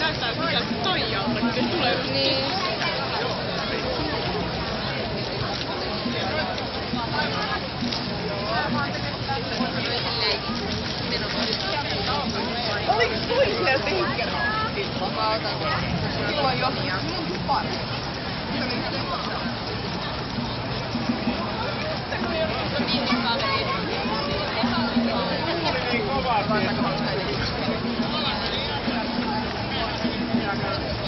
Näyttää siltä, että toi on, mutta tulee. Niin. jumalauta. Silloin johia. Minunkin parempi. Thank you.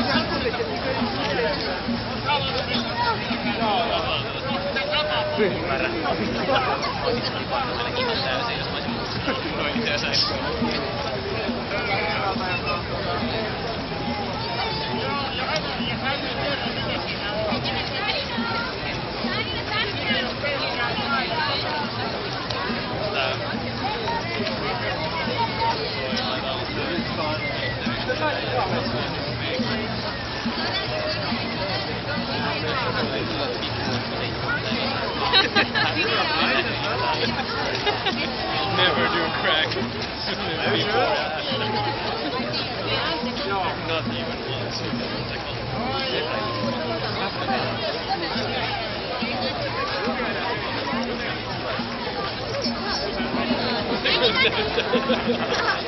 Ymmärrän. Thank you. Never do crack. Not even once. Like,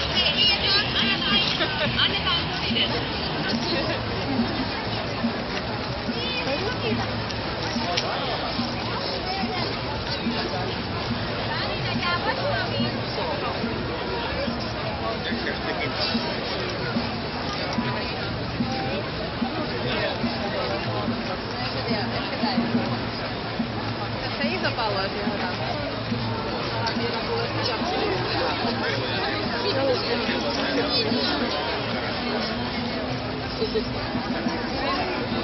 Thank you.